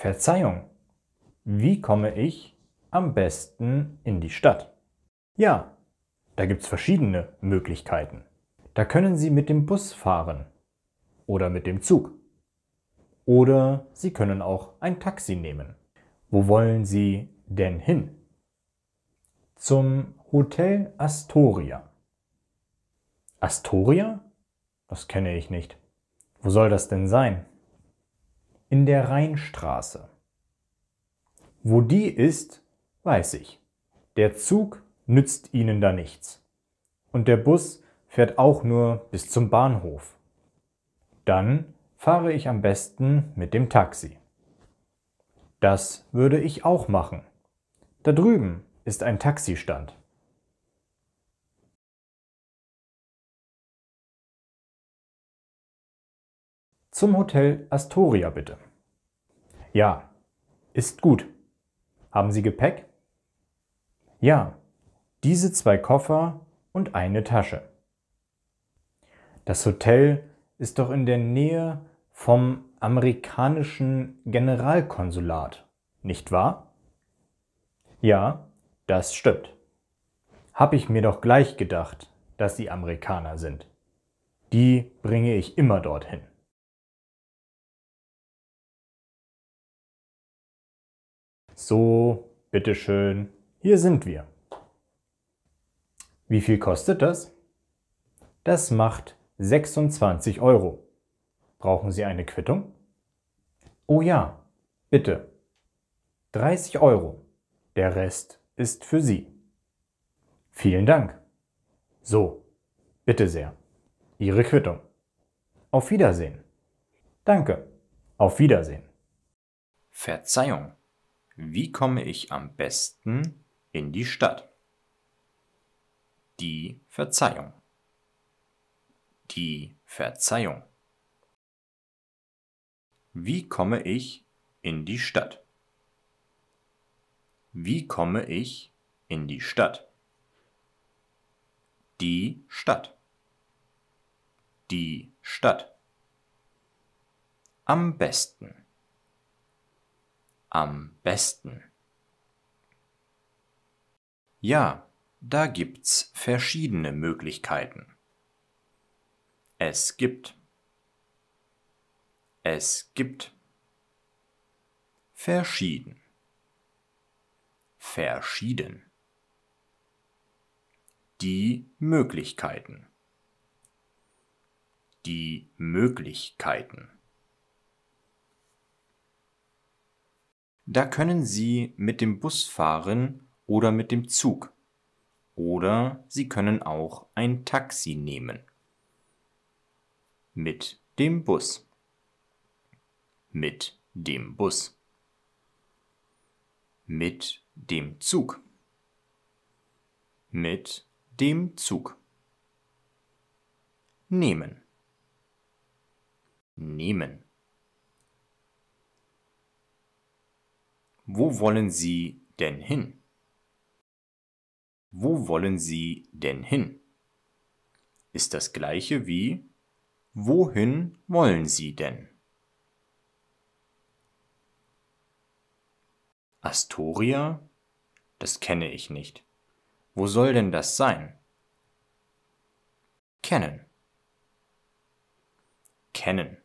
Verzeihung, wie komme ich am besten in die Stadt? Ja, da gibt es verschiedene Möglichkeiten. Da können Sie mit dem Bus fahren oder mit dem Zug. Oder Sie können auch ein Taxi nehmen. Wo wollen Sie denn hin? Zum Hotel Astoria. Astoria? Das kenne ich nicht. Wo soll das denn sein? In der Rheinstraße. Wo die ist, weiß ich. Der Zug nützt Ihnen da nichts. Und der Bus fährt auch nur bis zum Bahnhof. Dann fahre ich am besten mit dem Taxi. Das würde ich auch machen. Da drüben ist ein Taxistand. Zum Hotel Astoria bitte. Ja, ist gut. Haben Sie Gepäck? Ja, diese zwei Koffer und eine Tasche. Das Hotel ist doch in der Nähe vom amerikanischen Generalkonsulat, nicht wahr? Ja, das stimmt. Hab ich mir doch gleich gedacht, dass Sie Amerikaner sind. Die bringe ich immer dorthin. So, bitteschön, hier sind wir. Wie viel kostet das? Das macht 26 Euro. Brauchen Sie eine Quittung? Oh ja, bitte. 30 Euro. Der Rest ist für Sie. Vielen Dank. So, bitte sehr. Ihre Quittung. Auf Wiedersehen. Danke. Auf Wiedersehen. Verzeihung. Wie komme ich am besten in die Stadt? Die Verzeihung. Die Verzeihung. Wie komme ich in die Stadt? Wie komme ich in die Stadt? Die Stadt. Die Stadt. Am besten. Am besten. Ja, da gibt's verschiedene Möglichkeiten. Es gibt. Es gibt. Verschieden. Verschieden. Die Möglichkeiten. Die Möglichkeiten. Da können Sie mit dem Bus fahren oder mit dem Zug. Oder Sie können auch ein Taxi nehmen mit dem Bus. Mit dem Bus. Mit dem Zug. Mit dem Zug. Nehmen. Nehmen. Wo wollen Sie denn hin? Wo wollen Sie denn hin? Ist das gleiche wie Wohin wollen Sie denn? Astoria? Das kenne ich nicht. Wo soll denn das sein? Kennen. Kennen.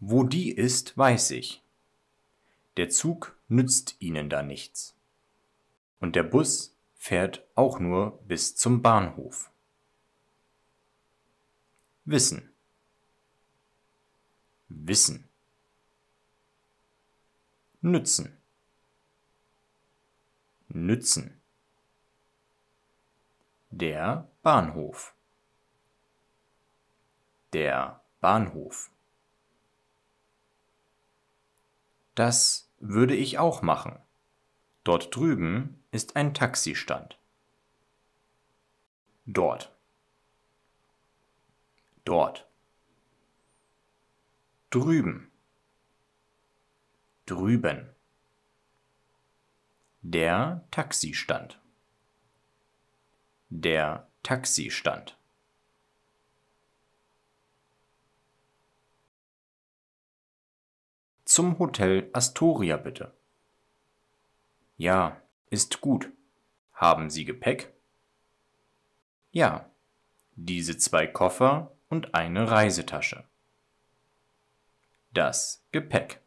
Wo die ist, weiß ich. Der Zug nützt Ihnen da nichts. Und der Bus fährt auch nur bis zum Bahnhof. Wissen. Wissen. Nützen. Nützen. Der Bahnhof. Der Bahnhof. Das würde ich auch machen. Dort drüben ist ein Taxistand. Dort. Dort. Drüben. Drüben. Der Taxistand. Der Taxistand. Zum Hotel Astoria bitte. Ja, ist gut. Haben Sie Gepäck? Ja, diese zwei Koffer und eine Reisetasche. Das Gepäck.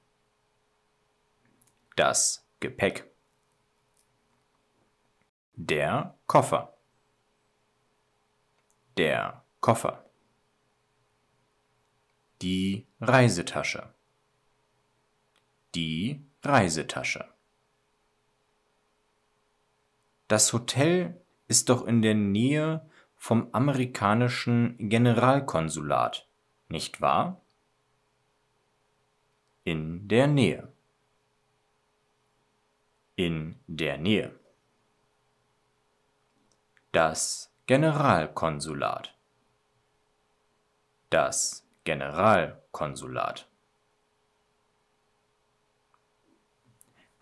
Das Gepäck. Der Koffer. Der Koffer. Die Reisetasche. Die Reisetasche. Das Hotel ist doch in der Nähe vom amerikanischen Generalkonsulat, nicht wahr? In der Nähe. In der Nähe. Das Generalkonsulat. Das Generalkonsulat.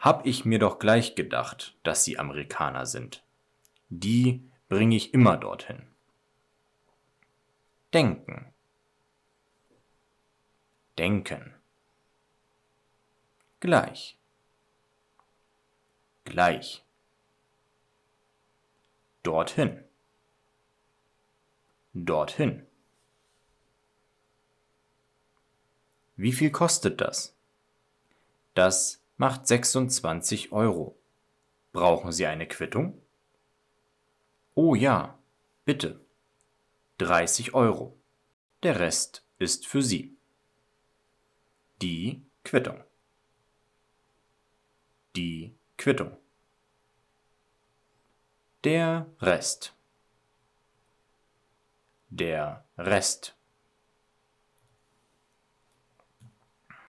Hab ich mir doch gleich gedacht, dass Sie Amerikaner sind. Die bringe ich immer dorthin. Denken. Denken. Gleich. Gleich. Dorthin. Dorthin. Wie viel kostet das? Das macht 26 Euro. Brauchen Sie eine Quittung? Oh ja, bitte. 30 Euro. Der Rest ist für Sie. Die Quittung. Die Quittung. Der Rest. Der Rest.